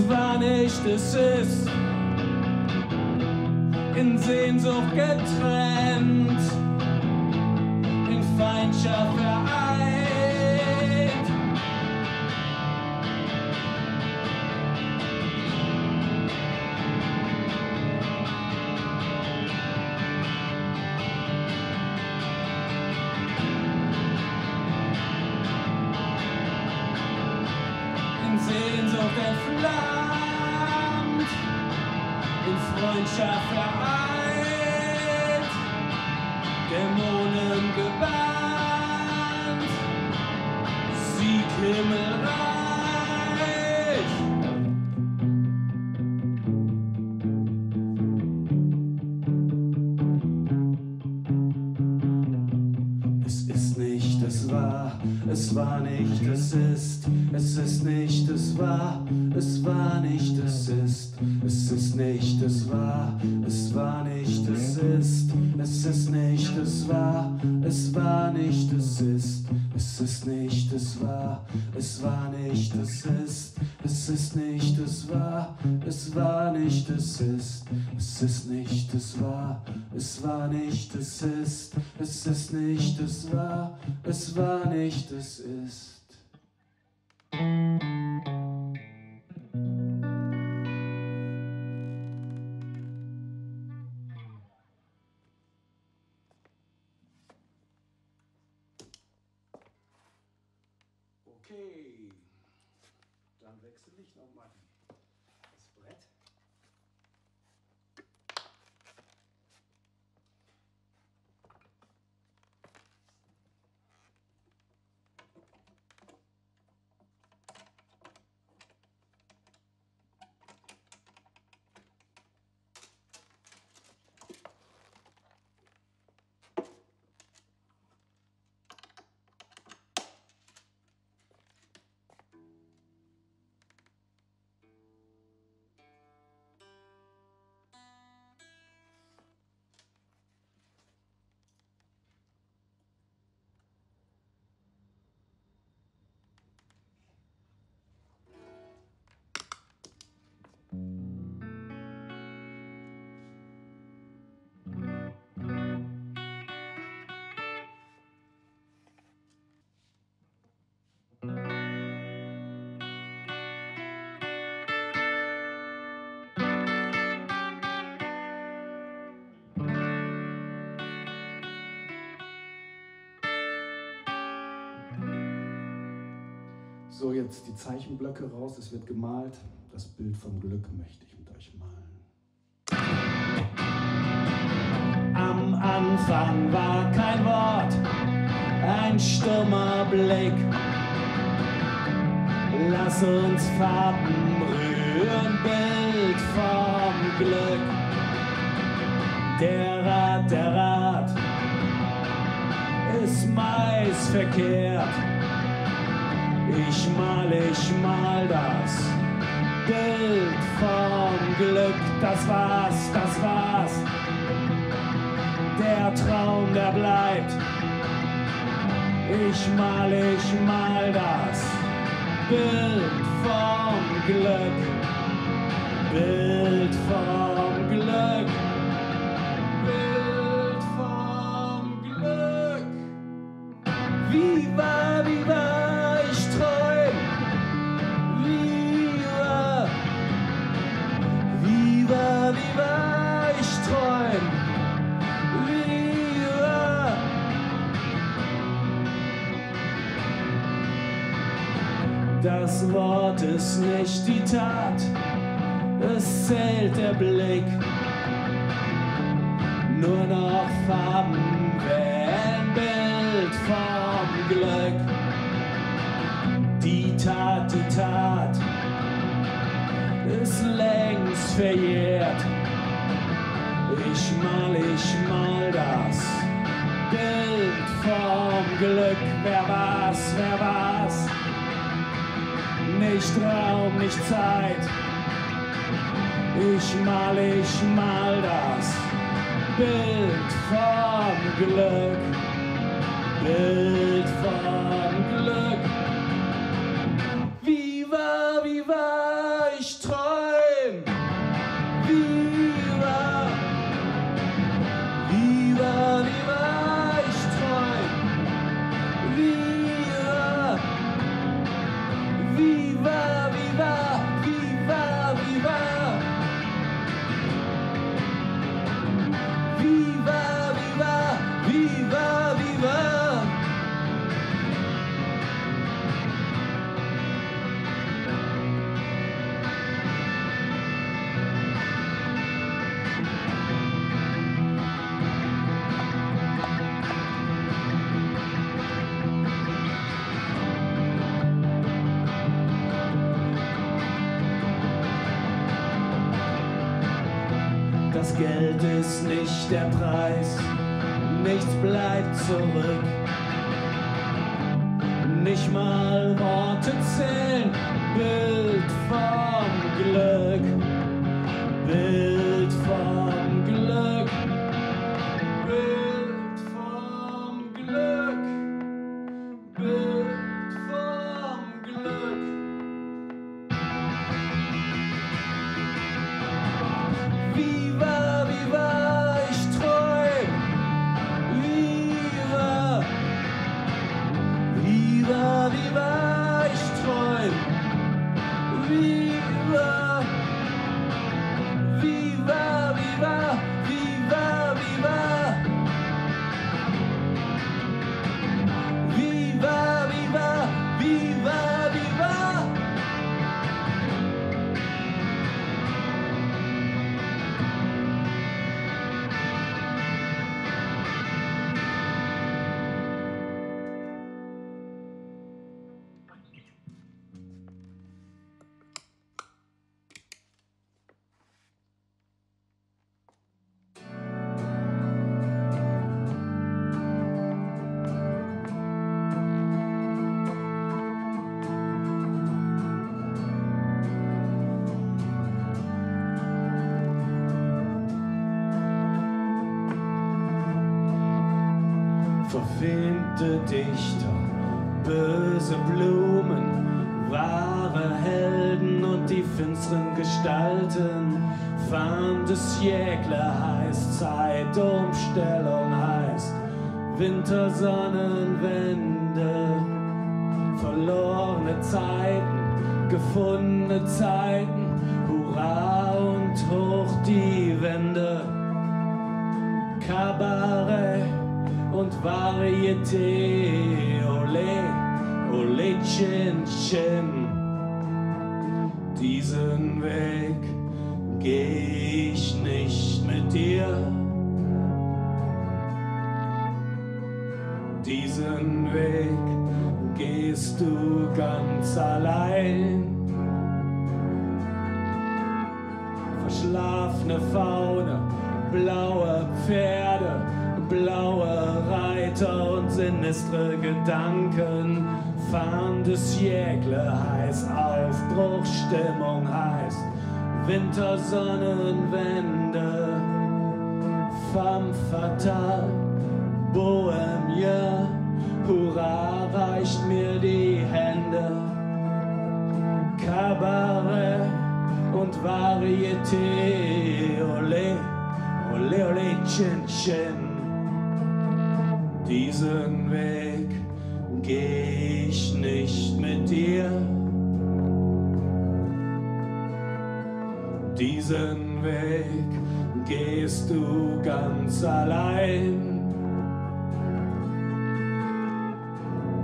Speaker 3: es war nicht, es ist. In Sehnsucht getrennt, es war nicht, es ist, es ist nicht, es war, es war nicht, es ist, es ist nicht, es war, es war nicht, es ist, es ist nicht, es war, es war nicht, es ist. So, jetzt die Zeichenblöcke raus, es wird gemalt. Das Bild vom Glück möchte ich mit euch malen. Am Anfang war kein Wort, ein stummer Blick. Lass uns Farben rühren, Bild vom Glück. Der Rat, der Rat ist meist verkehrt. Ich mal, ich mal das Bild vom Glück. Das war's, das war's. Der Traum, der bleibt. Ich mal, ich mal das Bild vom Glück. Bild vom nicht vom finde Dichter, böse Blumen, wahre Helden und die finsteren Gestalten. Fahnd des Jägle heißt Zeitumstellung heißt Wintersonnenwende, verlorene Zeiten, gefundene Zeiten. olé, olé, chin, chin. Stimmung heißt Wintersonnenwende, femme fatale. bist du ganz allein.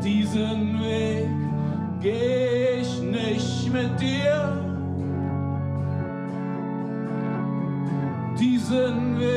Speaker 3: Diesen Weg geh ich nicht mit dir. Diesen Weg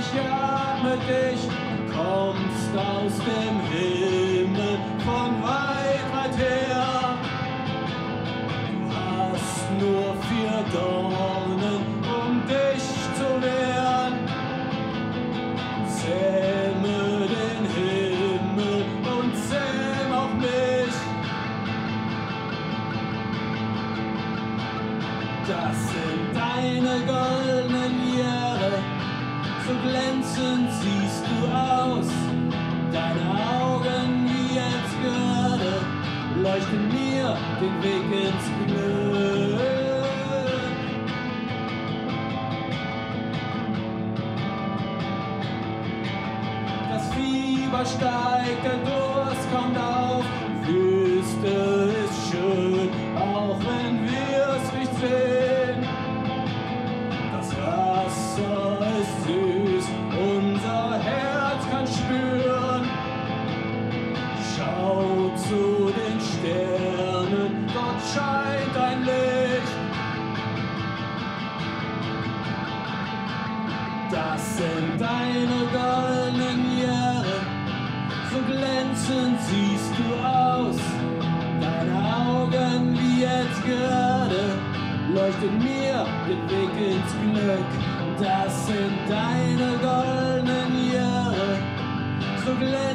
Speaker 3: ich atme dich, kommst aus dem Himmel von weit, weit her. Du hast nur vier Dornen,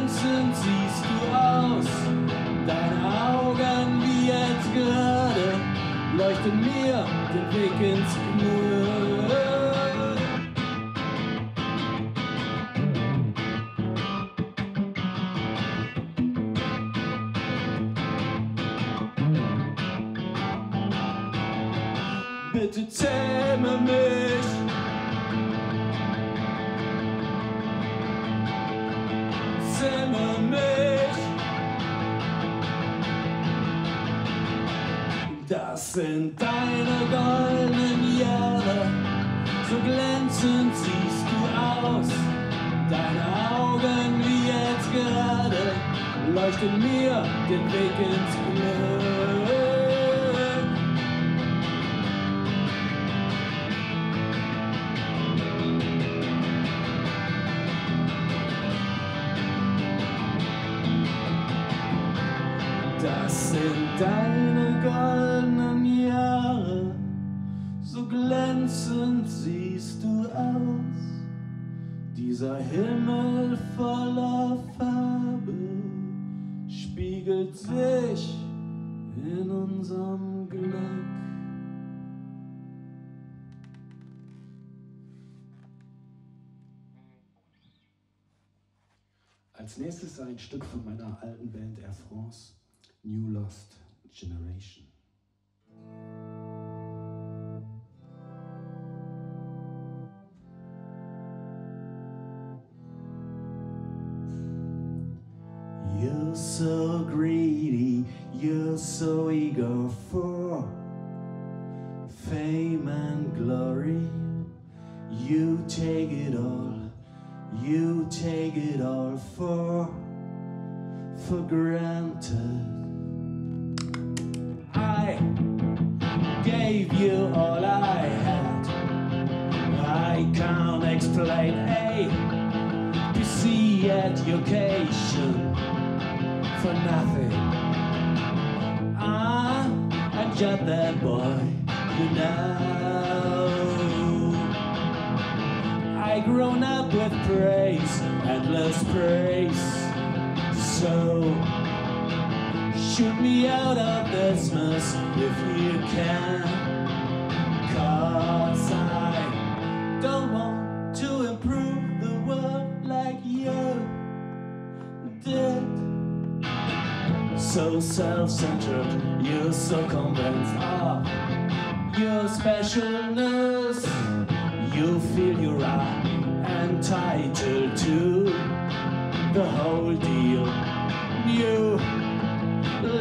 Speaker 3: glänzend siehst du aus. Deine Augen wie jetzt gerade leuchten mir den Weg ins Glück. Leuchten mir den Weg ins Glück. Als nächstes ein Stück von meiner alten Band Air France, New Lost Generation. You're so greedy, you're so eager for fame and glory. You take it all, you take it all for for granted. I gave you all I had. I can't explain a PC education for nothing. I'm just that boy, you know. I grown up with praise, endless praise. So shoot me out of this mess if you can. Cause I don't want to improve the world like you did. So self-centered, you're so convinced of your specialness. You feel you are entitled to the whole deal. You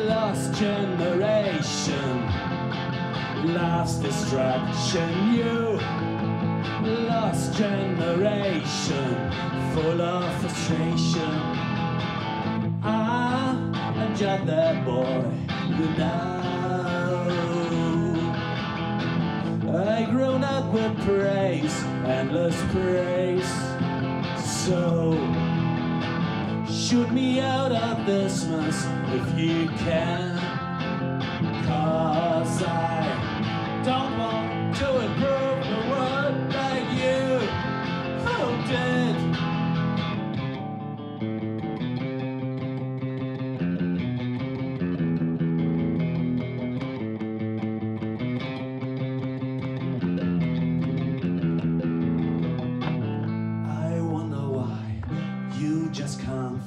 Speaker 3: lost generation, lost distraction. You lost generation, full of frustration. Ah, I'm just that boy, you know. I grown up with praise, endless praise. So shoot me out of this mess if you can.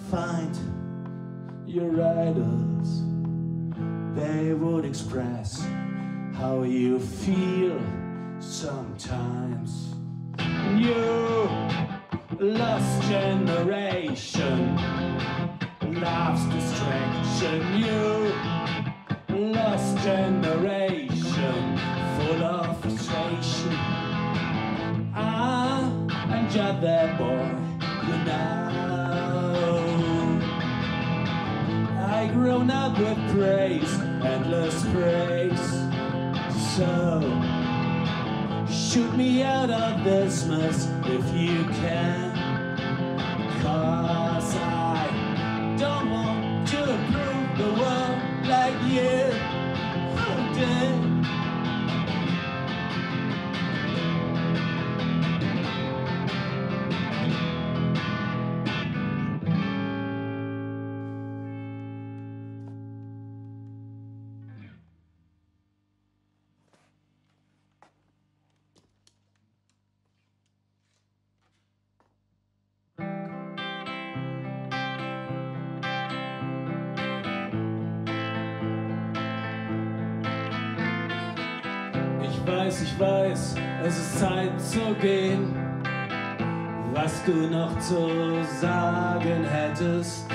Speaker 3: Find your idols. They would express how you feel sometimes. You lost generation, love's distraction. You lost generation, full of frustration. Ah, I'm just that grown up with praise, endless praise. So shoot me out of this mess if you can. Cause I don't want to prove the world like you did. Gehen. Was du noch zu sagen hättest,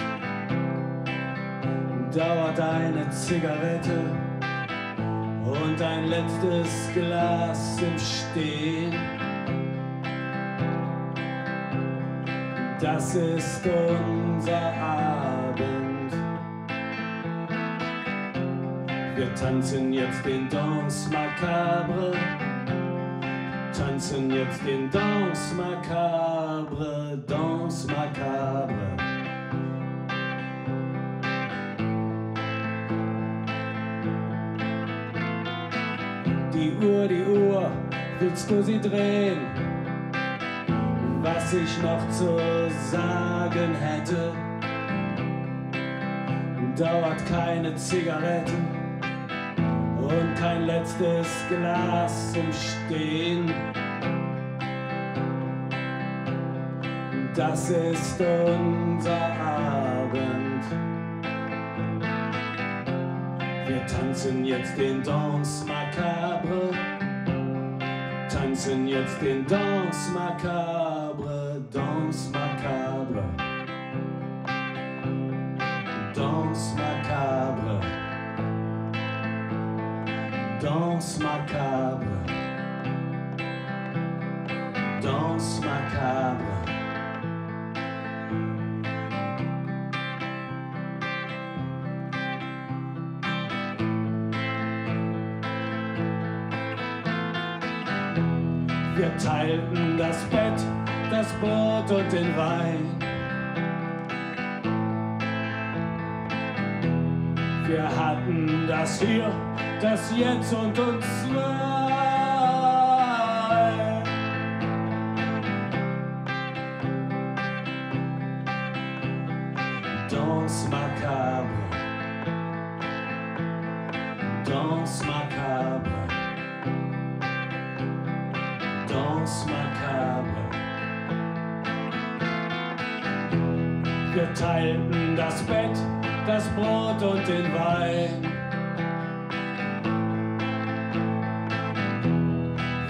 Speaker 3: dauert eine Zigarette und ein letztes Glas im Stehen. Das ist unser Abend. Wir tanzen jetzt den Danse Macabre. Tanzen jetzt den Danse Macabre, Danse Macabre. Die Uhr, die Uhr, willst du sie drehen? Was ich noch zu sagen hätte, dauert keine Zigarette und kein letztes Glas im Stehen. Das ist unser Abend. Wir tanzen jetzt den Danse Macabre. Tanzen jetzt den Danse Macabre, Danse Macabre. Danse macabre. Danse macabre. Wir teilten das Bett, das Brot und den Wein. Wir hatten das hier, das Jetzt und uns zwei. Danse macabre. Danse macabre. Danse macabre. Wir teilten das Bett, das Brot und den Wein.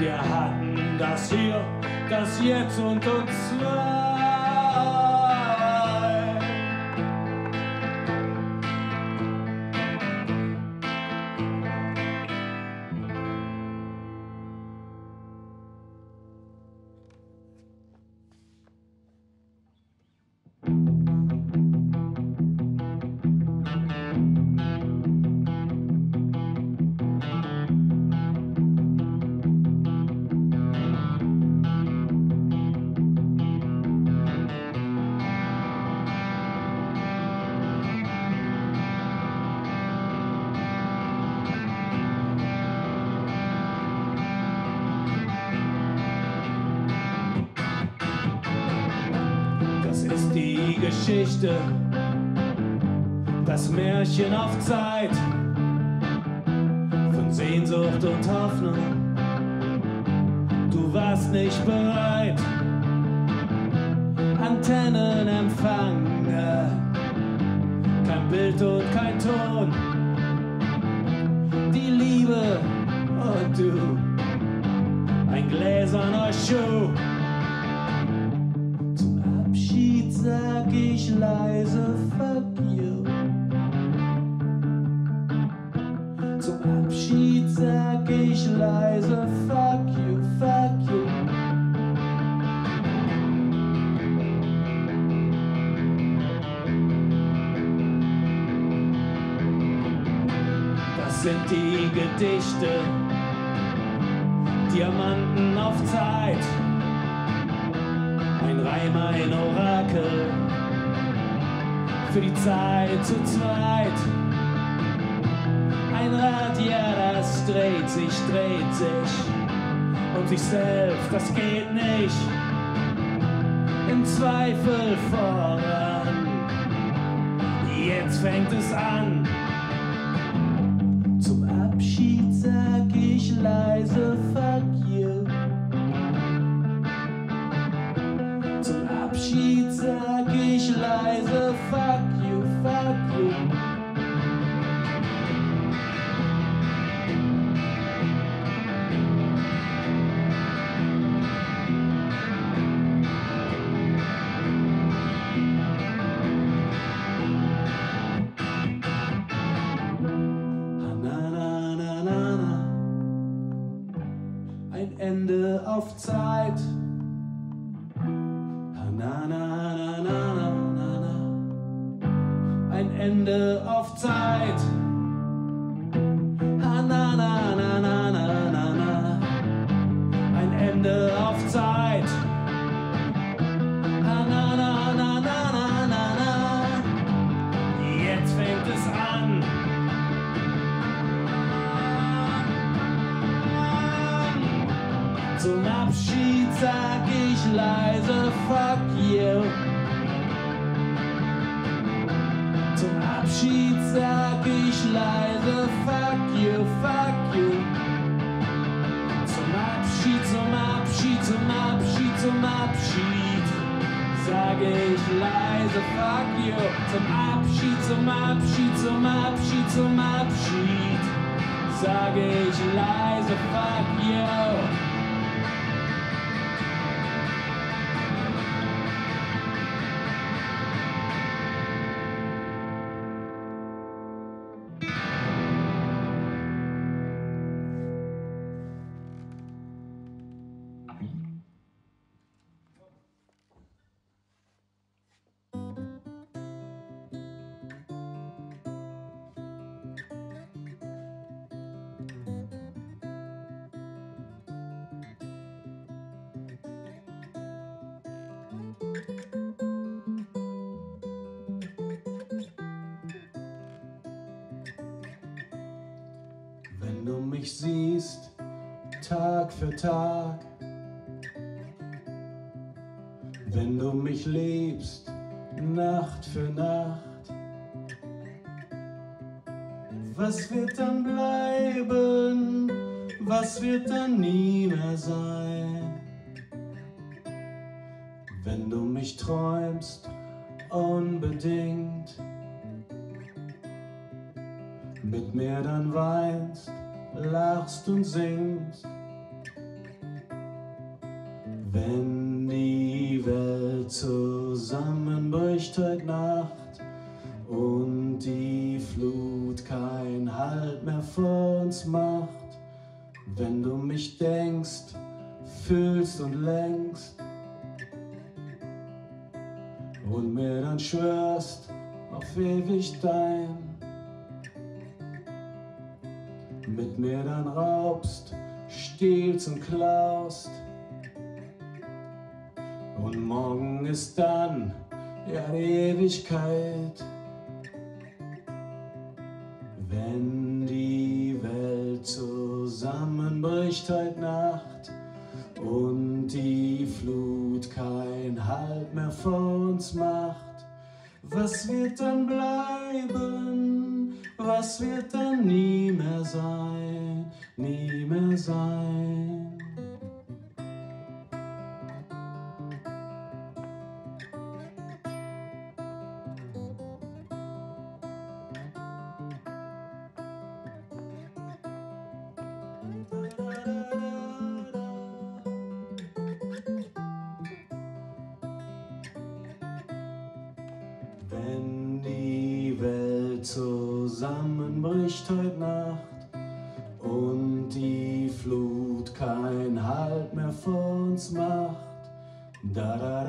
Speaker 3: Wir hatten das hier, das Jetzt und uns zwei. Für die Zeit zu zweit. Ein Rad, ja, das dreht sich, dreht sich und sich selbst, das geht nicht. Im Zweifel voran, jetzt fängt es an. Zum Abschied sag ich leise Fuck auf mich siehst, Tag für Tag. Wenn du mich liebst, Nacht für Nacht. Was wird dann bleiben? Was wird dann nie mehr sein? Wenn du mich träumst, unbedingt mit mir dann weinst lachst und singst. Wenn die Welt zusammenbricht heute Nacht und die Flut kein Halt mehr vor uns macht, wenn du mich denkst, fühlst und lenkst und mir dann schwörst auf ewig dein mir dann raubst, stiehlst und klaust. Und morgen ist dann ja die Ewigkeit, wenn die Welt zusammenbricht heute Nacht und die Flut kein Halt mehr vor uns macht. Was wird dann bleiben? was wird dann nie mehr sein, nie mehr sein. da da